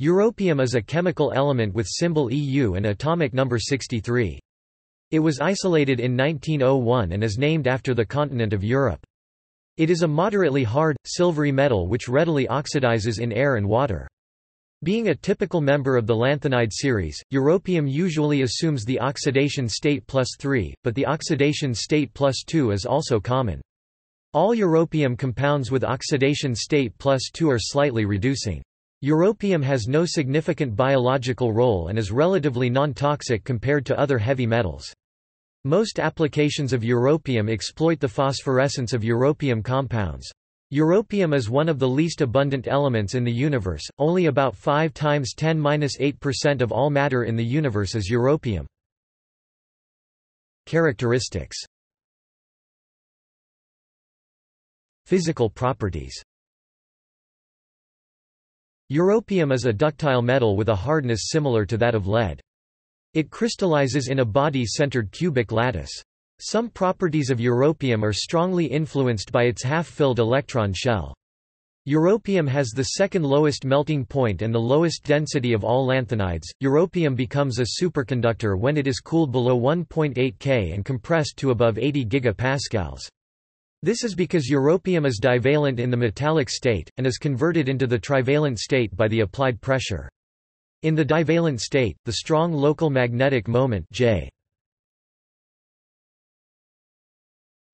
Europium is a chemical element with symbol Eu and atomic number 63. It was isolated in 1901 and is named after the continent of Europe. It is a moderately hard, silvery metal which readily oxidizes in air and water. Being a typical member of the lanthanide series, europium usually assumes the oxidation state plus 3, but the oxidation state plus 2 is also common. All europium compounds with oxidation state plus 2 are slightly reducing. Europium has no significant biological role and is relatively non-toxic compared to other heavy metals. Most applications of europium exploit the phosphorescence of europium compounds. Europium is one of the least abundant elements in the universe, only about 5 times 10-8% of all matter in the universe is europium. Characteristics Physical properties Europium is a ductile metal with a hardness similar to that of lead. It crystallizes in a body-centered cubic lattice. Some properties of europium are strongly influenced by its half-filled electron shell. Europium has the second lowest melting point and the lowest density of all lanthanides. Europium becomes a superconductor when it is cooled below 1.8 K and compressed to above 80 gigapascals. This is because europium is divalent in the metallic state, and is converted into the trivalent state by the applied pressure. In the divalent state, the strong local magnetic moment J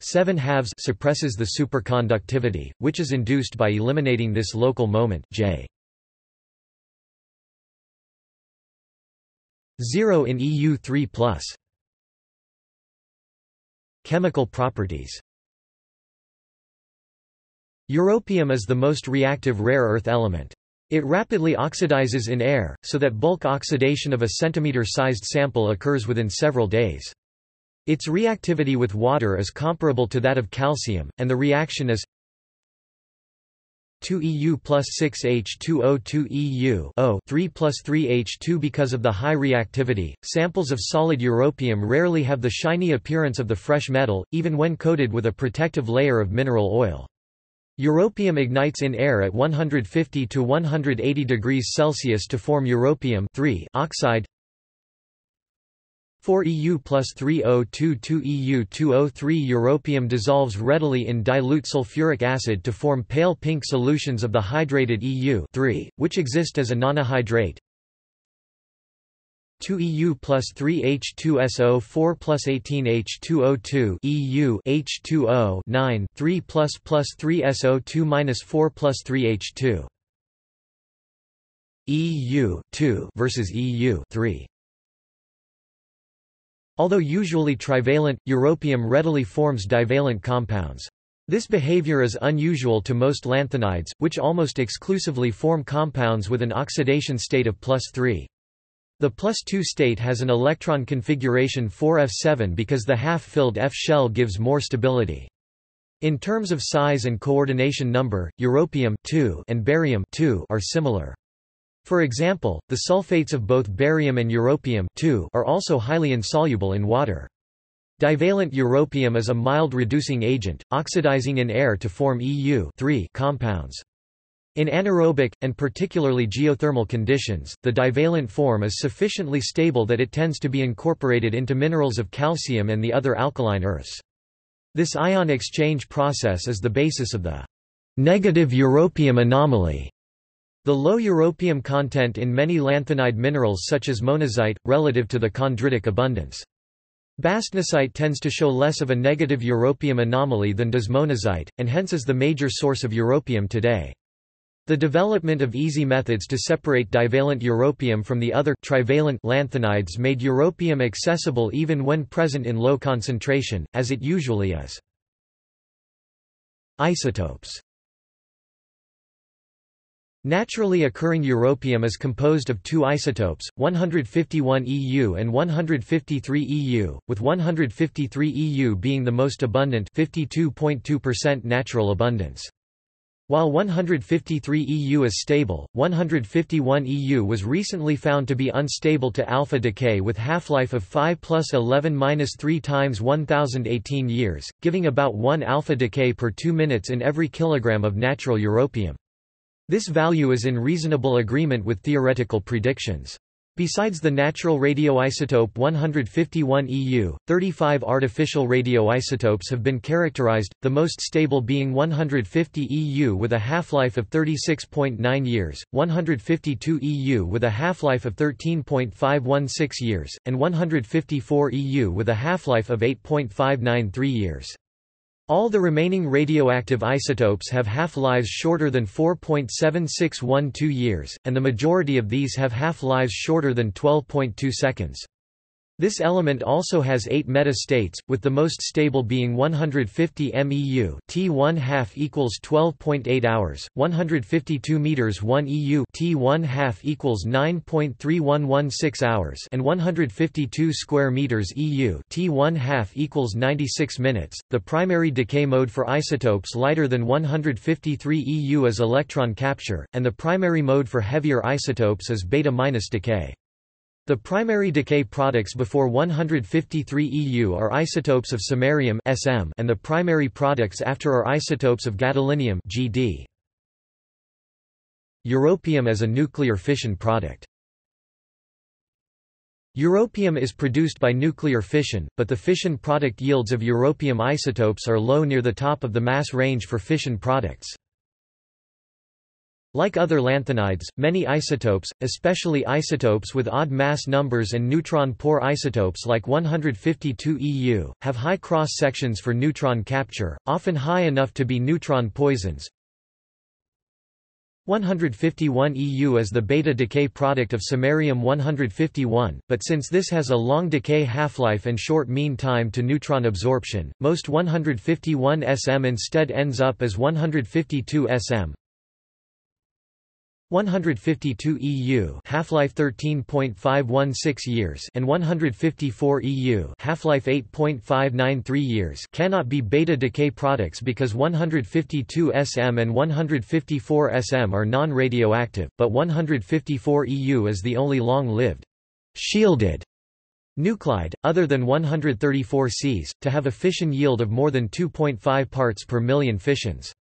7 halves suppresses the superconductivity, which is induced by eliminating this local moment J 0 in EU3+. Chemical properties Europium is the most reactive rare earth element. It rapidly oxidizes in air, so that bulk oxidation of a centimeter-sized sample occurs within several days. Its reactivity with water is comparable to that of calcium, and the reaction is 2 EU plus 6 H2O2 EU O 3 plus 3 H2 Because of the high reactivity, samples of solid europium rarely have the shiny appearance of the fresh metal, even when coated with a protective layer of mineral oil. Europium ignites in air at 150 to 180 degrees Celsius to form europium oxide. 4 EU plus 3022 EU 203 Europium dissolves readily in dilute sulfuric acid to form pale pink solutions of the hydrated EU which exist as a nonahydrate 2 EU plus 3 H2SO 4 plus 18 H2O2 EU H2O 9 3 plus plus 3 SO2 minus 4 plus 3 H2 EU 2 versus EU 3 Although usually trivalent, europium readily forms divalent compounds. This behavior is unusual to most lanthanides, which almost exclusively form compounds with an oxidation state of plus 3. The plus 2 state has an electron configuration 4f7 because the half-filled F shell gives more stability. In terms of size and coordination number, europium and barium are similar. For example, the sulfates of both barium and europium are also highly insoluble in water. Divalent europium is a mild reducing agent, oxidizing in air to form EU compounds. In anaerobic, and particularly geothermal conditions, the divalent form is sufficiently stable that it tends to be incorporated into minerals of calcium and the other alkaline earths. This ion exchange process is the basis of the negative europium anomaly. The low europium content in many lanthanide minerals such as monazite, relative to the chondritic abundance. Bastnasite tends to show less of a negative europium anomaly than does monazite, and hence is the major source of europium today. The development of easy methods to separate divalent europium from the other trivalent lanthanides made europium accessible even when present in low concentration, as it usually is. Isotopes Naturally occurring europium is composed of two isotopes, 151 EU and 153 EU, with 153 EU being the most abundant 52.2% natural abundance. While 153 EU is stable, 151 EU was recently found to be unstable to alpha decay with half-life of 5 plus 11 minus 3 times 1018 years, giving about 1 alpha decay per 2 minutes in every kilogram of natural europium. This value is in reasonable agreement with theoretical predictions. Besides the natural radioisotope 151 EU, 35 artificial radioisotopes have been characterized, the most stable being 150 EU with a half-life of 36.9 years, 152 EU with a half-life of 13.516 years, and 154 EU with a half-life of 8.593 years. All the remaining radioactive isotopes have half-lives shorter than 4.7612 years, and the majority of these have half-lives shorter than 12.2 seconds. This element also has eight meta-states, with the most stable being 150 MeU T1 half equals 12.8 hours, 152 meters 1 EU T1 half equals 9.3116 hours, and 152 square meters EU T1 half equals 96 minutes. The primary decay mode for isotopes lighter than 153 EU is electron capture, and the primary mode for heavier isotopes is beta- minus decay. The primary decay products before 153 EU are isotopes of samarium (SM) and the primary products after are isotopes of gadolinium (GD). Europium as a nuclear fission product. Europium is produced by nuclear fission, but the fission product yields of europium isotopes are low near the top of the mass range for fission products. Like other lanthanides, many isotopes, especially isotopes with odd mass numbers and neutron-poor isotopes like 152 EU, have high cross-sections for neutron capture, often high enough to be neutron poisons. 151 EU is the beta decay product of samarium-151, but since this has a long decay half-life and short mean time to neutron absorption, most 151 SM instead ends up as 152 SM, 152 EU half-life 13.516 years and 154 EU half-life 8.593 years cannot be beta decay products because 152 SM and 154 SM are non-radioactive, but 154 EU is the only long-lived shielded nuclide, other than 134 Cs, to have a fission yield of more than 2.5 parts per million fissions.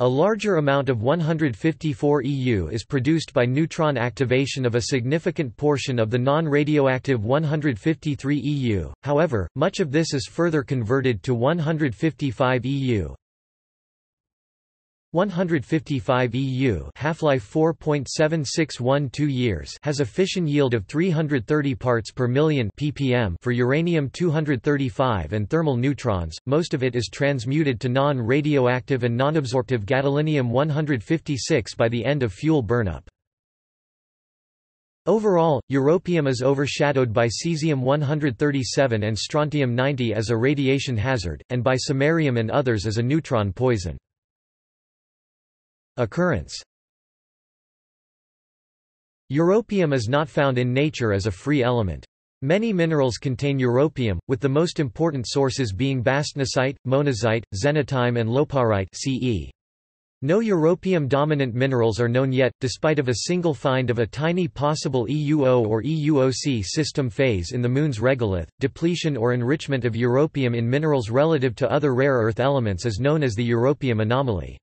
A larger amount of 154 EU is produced by neutron activation of a significant portion of the non-radioactive 153 EU, however, much of this is further converted to 155 EU. 155 EU half-life 4.7612 years has a fission yield of 330 parts per million ppm for uranium-235 and thermal neutrons, most of it is transmuted to non-radioactive and non-absorptive gadolinium-156 by the end of fuel burnup. Overall, europium is overshadowed by cesium-137 and strontium-90 as a radiation hazard, and by samarium and others as a neutron poison. Occurrence Europium is not found in nature as a free element. Many minerals contain europium, with the most important sources being bastnasite, monazite, xenotime and loparite CE. No europium-dominant minerals are known yet, despite of a single find of a tiny possible EUO or EUOC system phase in the Moon's regolith. Depletion or enrichment of europium in minerals relative to other rare earth elements is known as the europium anomaly.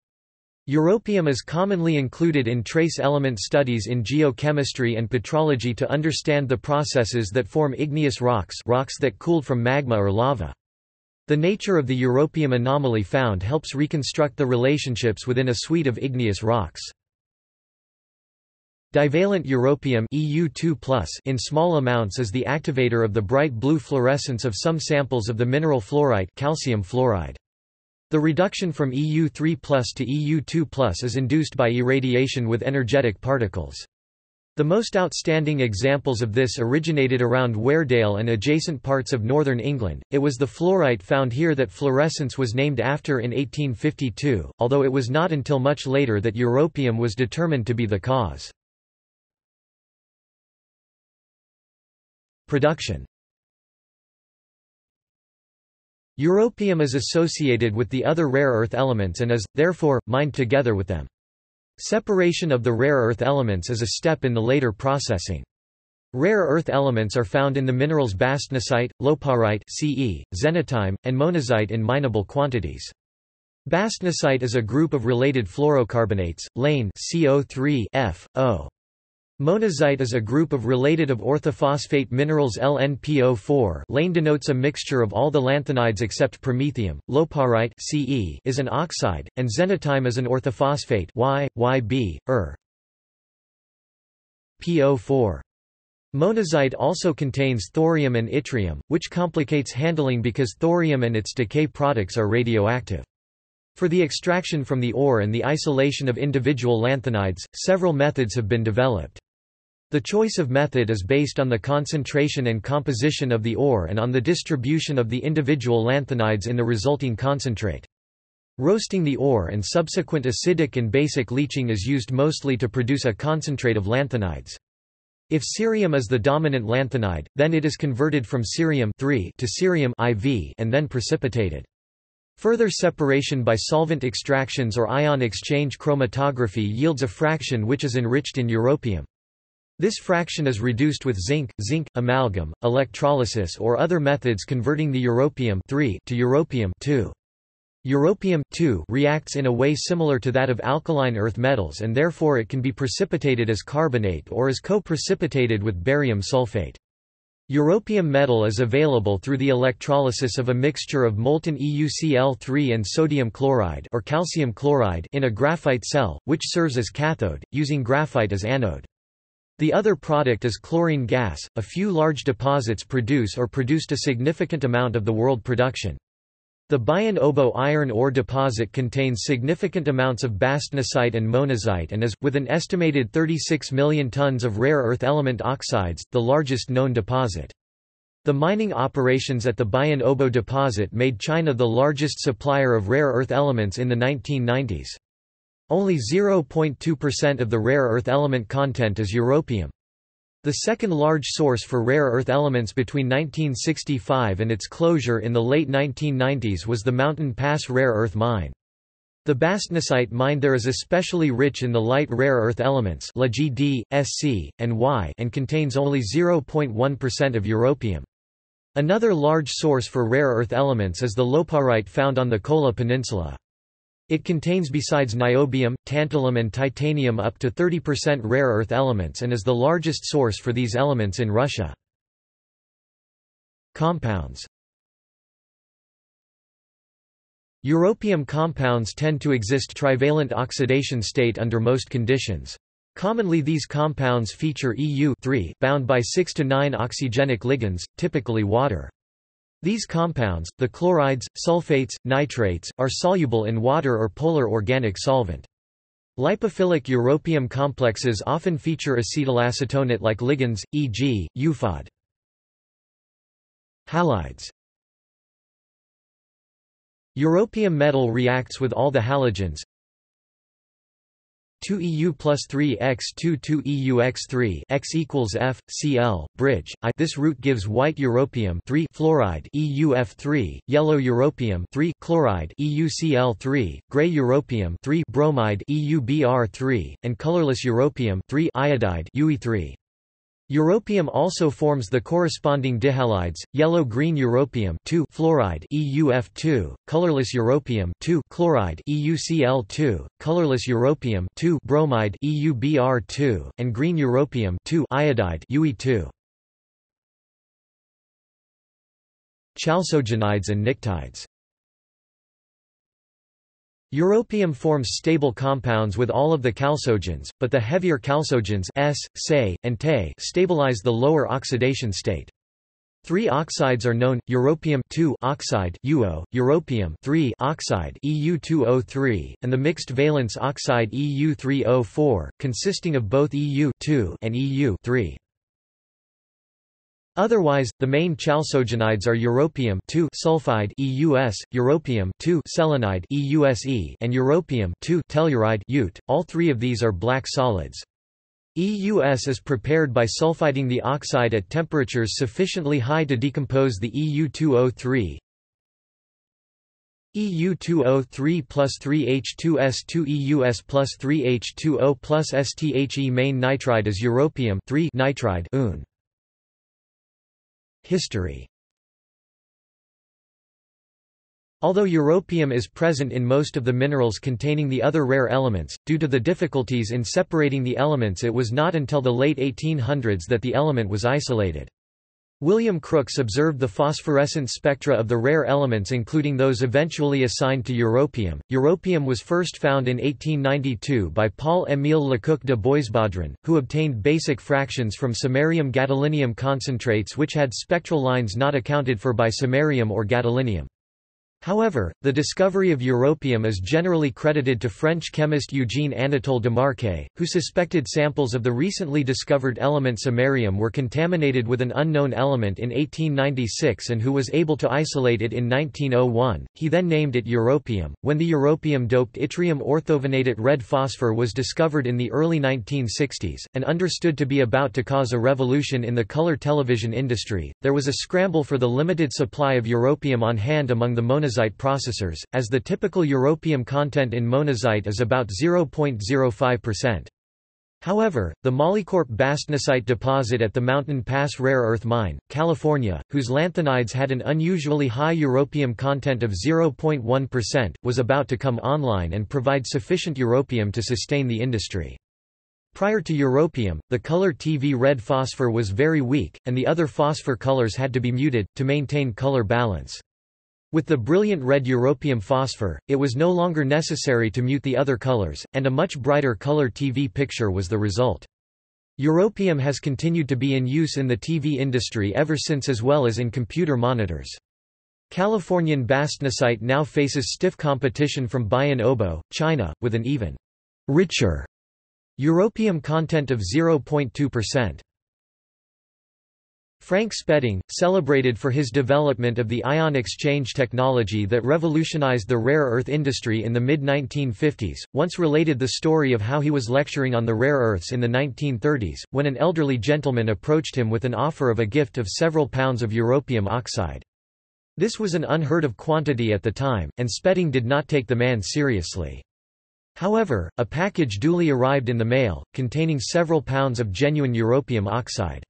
Europium is commonly included in trace element studies in geochemistry and petrology to understand the processes that form igneous rocks rocks that cooled from magma or lava. The nature of the europium anomaly found helps reconstruct the relationships within a suite of igneous rocks. Divalent europium EU2+ in small amounts is the activator of the bright blue fluorescence of some samples of the mineral fluorite calcium fluoride. The reduction from EU3 to EU2 is induced by irradiation with energetic particles. The most outstanding examples of this originated around Weardale and adjacent parts of northern England. It was the fluorite found here that fluorescence was named after in 1852, although it was not until much later that europium was determined to be the cause. Production Europium is associated with the other rare earth elements and is, therefore, mined together with them. Separation of the rare earth elements is a step in the later processing. Rare earth elements are found in the minerals bastnasite, loparite (Ce), xenotime, and monazite in mineable quantities. Bastnasite is a group of related fluorocarbonates, lane CO3 F, O. Monazite is a group of related of orthophosphate minerals LNPO4 lane denotes a mixture of all the lanthanides except promethium. Loparite Ce is an oxide, and xenotime is an orthophosphate Y, YB, Er. PO4. Monazite also contains thorium and yttrium, which complicates handling because thorium and its decay products are radioactive. For the extraction from the ore and the isolation of individual lanthanides, several methods have been developed. The choice of method is based on the concentration and composition of the ore and on the distribution of the individual lanthanides in the resulting concentrate. Roasting the ore and subsequent acidic and basic leaching is used mostly to produce a concentrate of lanthanides. If cerium is the dominant lanthanide, then it is converted from cerium to cerium IV and then precipitated. Further separation by solvent extractions or ion exchange chromatography yields a fraction which is enriched in europium. This fraction is reduced with zinc, zinc, amalgam, electrolysis or other methods converting the europium to europium Europium reacts in a way similar to that of alkaline earth metals and therefore it can be precipitated as carbonate or as co-precipitated with barium sulfate. Europium metal is available through the electrolysis of a mixture of molten EuCl3 and sodium chloride or calcium chloride in a graphite cell, which serves as cathode, using graphite as anode. The other product is chlorine gas. A few large deposits produce or produced a significant amount of the world production. The Bayan Obo iron ore deposit contains significant amounts of bastnasite and monazite and is, with an estimated 36 million tons of rare earth element oxides, the largest known deposit. The mining operations at the Bayan Obo deposit made China the largest supplier of rare earth elements in the 1990s. Only 0.2% of the rare earth element content is europium. The second large source for rare earth elements between 1965 and its closure in the late 1990s was the Mountain Pass rare earth mine. The bastnasite mine there is especially rich in the light rare earth elements LaGD, Sc, and Y and contains only 0.1% of europium. Another large source for rare earth elements is the loparite found on the Kola Peninsula. It contains besides niobium, tantalum and titanium up to 30% rare earth elements and is the largest source for these elements in Russia. Compounds Europium compounds tend to exist trivalent oxidation state under most conditions. Commonly these compounds feature EU bound by 6 to 9 oxygenic ligands, typically water. These compounds, the chlorides, sulfates, nitrates, are soluble in water or polar organic solvent. Lipophilic europium complexes often feature acetylacetonate-like ligands, e.g., UFOD. Halides Europium metal reacts with all the halogens, 2 EU plus 3 x 2 2 EU x 3 x equals F, Cl, bridge, I. This route gives white europium 3 fluoride EuF3, yellow europium 3 chloride EuCl3, gray europium 3 bromide EuBr3, and colorless europium 3 iodide UE3. Europium also forms the corresponding dihalides, yellow-green europium fluoride EuF2, colorless europium chloride EuCl2, colorless europium bromide EuBr2, and green europium iodide UE2. Chalcogenides and pnictides Europium forms stable compounds with all of the chalcogens, but the heavier chalcogens S, Se, and Te stabilize the lower oxidation state. Three oxides are known: europium oxide UO, europium oxide EU2O3, and the mixed valence oxide EU3O4, consisting of both EU and EU Otherwise, the main chalcogenides are europium sulfide EUS, europium selenide EUSE, and europium telluride UT. All three of these are black solids. EUS is prepared by sulfiding the oxide at temperatures sufficiently high to decompose the EU2O3. EU2O3 plus 3H2S2 EUS plus 3H2O plus STHE main nitride is europium 3 nitride Un. History Although europium is present in most of the minerals containing the other rare elements, due to the difficulties in separating the elements it was not until the late 1800s that the element was isolated. William Crookes observed the phosphorescent spectra of the rare elements including those eventually assigned to europium. Europium was first found in 1892 by Paul-Émile Lecoq de Boisbaudran, who obtained basic fractions from samarium gadolinium concentrates which had spectral lines not accounted for by samarium or gadolinium. However, the discovery of europium is generally credited to French chemist Eugène Anatole Demarçay, who suspected samples of the recently discovered element samarium were contaminated with an unknown element in 1896 and who was able to isolate it in 1901. He then named it europium. When the europium-doped yttrium orthovanadate red phosphor was discovered in the early 1960s, and understood to be about to cause a revolution in the color television industry, there was a scramble for the limited supply of europium on hand among the monazite monazite processors, as the typical europium content in monazite is about 0.05%. However, the Molycorp bastnasite deposit at the Mountain Pass Rare Earth Mine, California, whose lanthanides had an unusually high europium content of 0.1%, was about to come online and provide sufficient europium to sustain the industry. Prior to europium, the color TV red phosphor was very weak, and the other phosphor colors had to be muted, to maintain color balance. With the brilliant red europium phosphor, it was no longer necessary to mute the other colors, and a much brighter color TV picture was the result. Europium has continued to be in use in the TV industry ever since as well as in computer monitors. Californian bastnasite now faces stiff competition from Bayan Obo, China, with an even richer europium content of 0.2%. Frank Spedding, celebrated for his development of the ion exchange technology that revolutionized the rare earth industry in the mid-1950s, once related the story of how he was lecturing on the rare earths in the 1930s, when an elderly gentleman approached him with an offer of a gift of several pounds of europium oxide. This was an unheard of quantity at the time, and Spedding did not take the man seriously. However, a package duly arrived in the mail, containing several pounds of genuine europium oxide.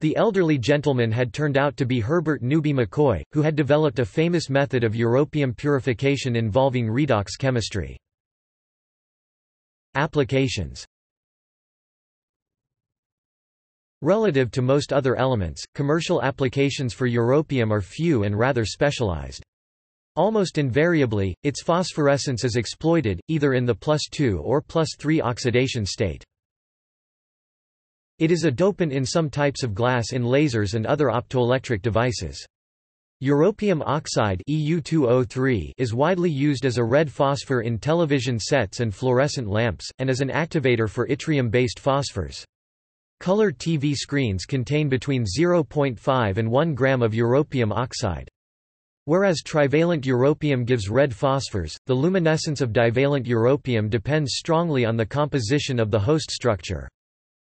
The elderly gentleman had turned out to be Herbert Newby McCoy, who had developed a famous method of europium purification involving redox chemistry. Applications Relative to most other elements, commercial applications for europium are few and rather specialized. Almost invariably, its phosphorescence is exploited, either in the plus 2 or plus 3 oxidation state. It is a dopant in some types of glass in lasers and other optoelectric devices. Europium oxide EU203 is widely used as a red phosphor in television sets and fluorescent lamps, and as an activator for yttrium-based phosphors. Color TV screens contain between 0.5 and 1 gram of europium oxide. Whereas trivalent europium gives red phosphors, the luminescence of divalent europium depends strongly on the composition of the host structure.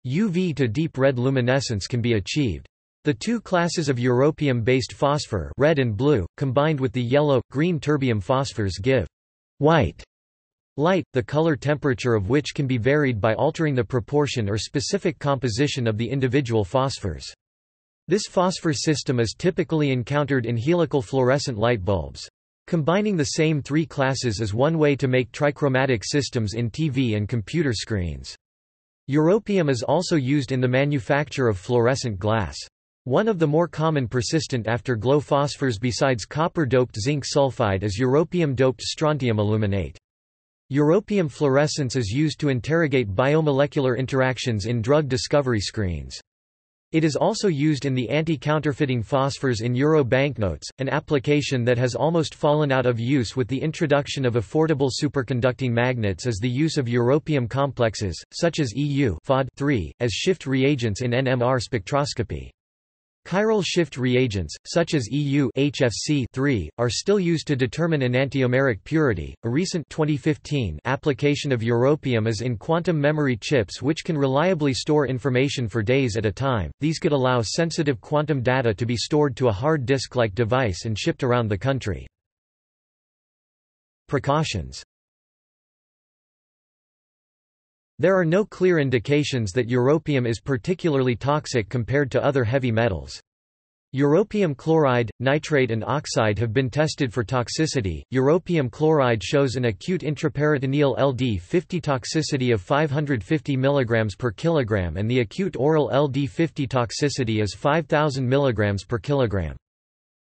UV to deep red luminescence can be achieved. The two classes of europium-based phosphor red and blue, combined with the yellow, green terbium phosphors give white light, the color temperature of which can be varied by altering the proportion or specific composition of the individual phosphors. This phosphor system is typically encountered in helical fluorescent light bulbs. Combining the same three classes is one way to make trichromatic systems in TV and computer screens. Europium is also used in the manufacture of fluorescent glass. One of the more common persistent afterglow phosphors besides copper-doped zinc sulfide is europium-doped strontium aluminate. Europium fluorescence is used to interrogate biomolecular interactions in drug discovery screens. It is also used in the anti-counterfeiting phosphors in euro banknotes, an application that has almost fallen out of use with the introduction of affordable superconducting magnets as the use of europium complexes, such as EU 3 as shift reagents in NMR spectroscopy. Chiral shift reagents, such as EU HFC are still used to determine enantiomeric purity. A recent 2015 application of europium is in quantum memory chips which can reliably store information for days at a time. These could allow sensitive quantum data to be stored to a hard disk-like device and shipped around the country. Precautions There are no clear indications that europium is particularly toxic compared to other heavy metals. Europium chloride, nitrate and oxide have been tested for toxicity. Europium chloride shows an acute intraperitoneal LD50 toxicity of 550 mg per kilogram and the acute oral LD50 toxicity is 5000 mg per kilogram.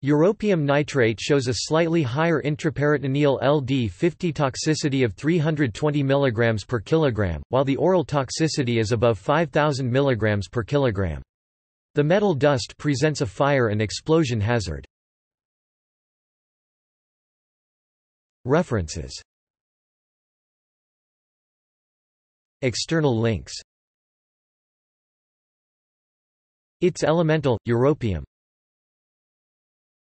Europium nitrate shows a slightly higher intraperitoneal LD50 toxicity of 320 mg per kilogram, while the oral toxicity is above 5000 mg per kilogram. The metal dust presents a fire and explosion hazard. References External links It's elemental, europium